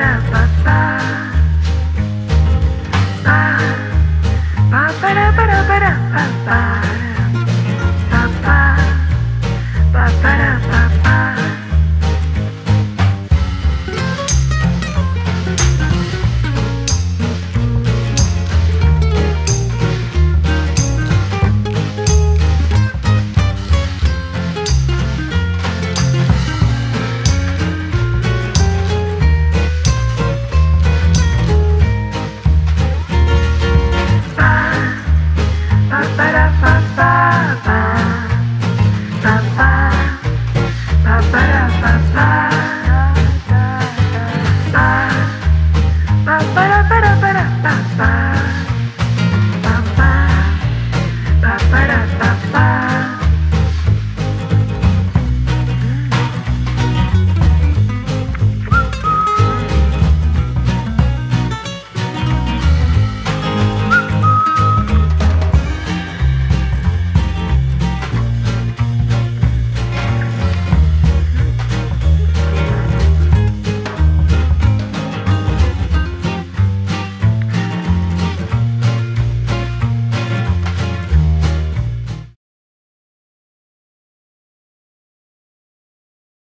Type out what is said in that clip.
ba ba ba ba para